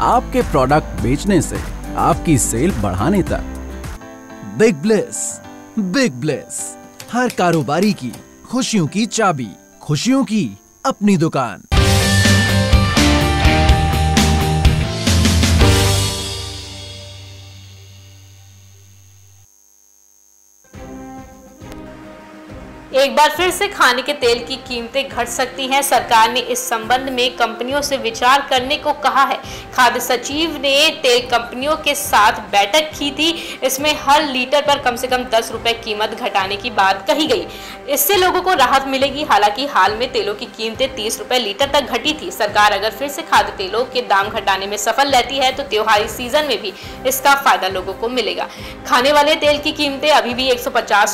आपके प्रोडक्ट बेचने से आपकी सेल बढ़ाने तक। बिग ब्लेस बिग ब्लेस हर कारोबारी की खुशियों की चाबी, खुशियों की अपनी दुकान। एक बार फिर से खाने के तेल की कीमतें घट सकती हैं। सरकार ने इस संबंध में कंपनियों से विचार करने को कहा है खाद्य सचिव ने तेल कंपनियों के साथ बैठक की थी। इसमें हर लीटर पर कम से कम दस रुपए कीमत घटाने की बात कही गई। इससे लोगों को राहत मिलेगी। हालाँकि हाल में तेलों की कीमतें तीस रुपए लीटर तक घटी थी। सरकार अगर फिर से खाद्य तेलों के दाम घटाने में सफल रहती है तो त्योहारी सीज़न में भी इसका फ़ायदा लोगों को मिलेगा। खाने वाले तेल की कीमतें अभी भी एक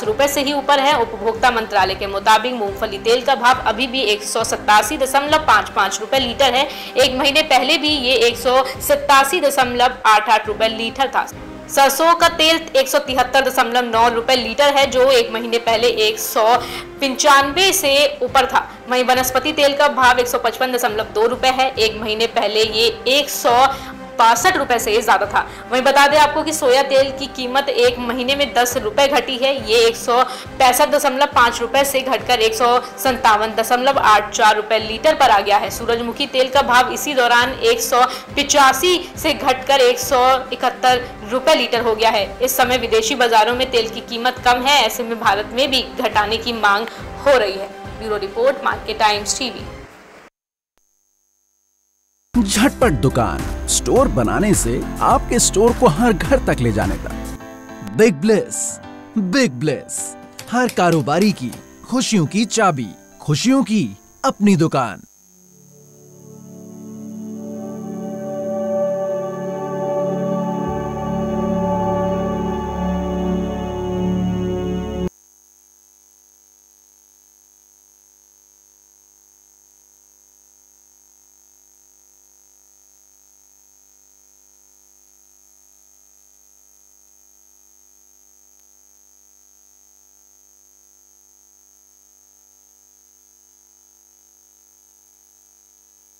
रुपए से ही ऊपर है। उपभोक्ता मंत्रालय के मुताबिक मूंगफली तेल का भाव अभी भी एक सौ रुपए लीटर है। एक महीने पहले भी ये एक सौ सत्तासी दशमलव आठ आठ लीटर था। सरसों का तेल एक सौ तिहत्तर दशमलव नौ लीटर है, जो एक महीने पहले एक सौ पंचानवे से ऊपर था। वहीं वनस्पति तेल का भाव एक सौ पचपन दशमलव दो है। एक महीने पहले ये एक सौ बासठ रुपए से ज़्यादा था। वहीं बता दें आपको कि सोया तेल की कीमत एक महीने में दस रुपए घटी है। ये एक सौ पैंसठ दशमलव पाँच रुपए से घटकर एक सौ संतावन दशमलव आठ चार रुपए लीटर पर आ गया है। सूरजमुखी तेल का भाव इसी दौरान एक सौ पिचासी से घटकर एक सौ इकहत्तर रुपए लीटर हो गया है। इस समय विदेशी बाजारों में तेल की कीमत कम है। ऐसे में भारत में भी घटाने की मांग हो रही है। Bureau report, market times TV. झटपट दुकान। स्टोर बनाने से आपके स्टोर को हर घर तक ले जाने का। बिग ब्लेस बिग ब्लेस, हर कारोबारी की खुशियों की चाबी, खुशियों की अपनी दुकान।